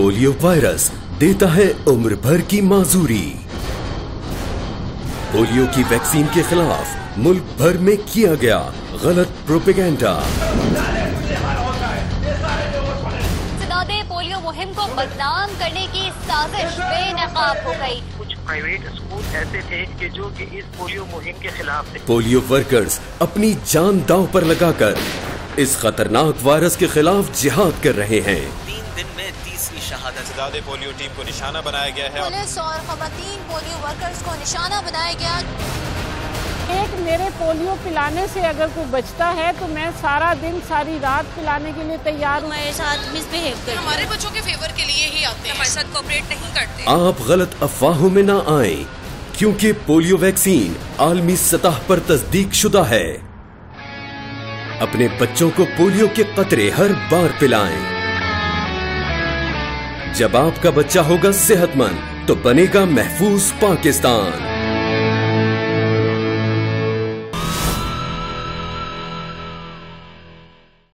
Polio virus देता है उम्र भर की माजूरी। पोलियो की वैक्सीन के खिलाफ मुल्क भर में किया गया गलत प्रोपेगेंडा। सदादे पोलियो मुहिम को बदनाम करने की साजिश बेनकाब हो गई। कुछ प्राइवेट स्कूल ऐसे थे कि जो कि इस पोलियो मुहिम के खिलाफ थे। पोलियो वर्कर्स अपनी जान दांव पर लगाकर इस खतरनाक वायरस के खिलाफ जिहाद कर रहे हैं। तीसरी शहादत। सदादे पोलियो टीम को निशाना बनाया गया है। पुलिस और खवतान पोलियो वर्कर्स को निशाना बनाया गया। एक मेरे पोलियो पिलाने से अगर कोई बचता है तो मैं सारा दिन सारी रात पिलाने के लिए तैयार हूँ। हमारे साथ मिसबिहेव कर हमारे बच्चों के फेवर के लिए ही आते हैं। हमारे साथ कोऑपरेट नहीं करते। आप गलत अफवाहों में ना आए क्योंकि पोलियो वैक्सीन आलमी सतह पर तस्दीक शुदा है। अपने बच्चों को पोलियो के कतरे हर बार पिलाएँ। जब आपका बच्चा होगा सेहतमंद तो बनेगा महफूज पाकिस्तान।